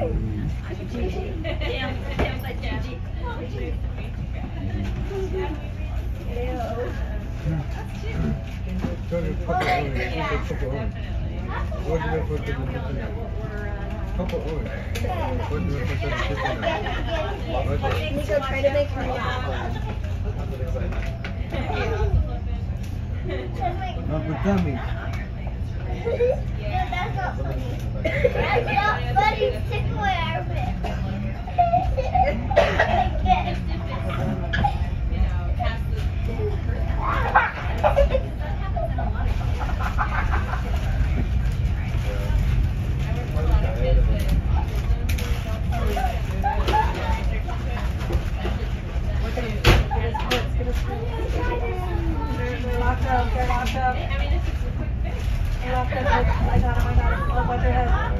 Not for dummies. yeah, that's not funny. girls, they're locked up. I mean, it's just a quick fix. They're locked up. I got him, I got him. Oh, what's your head?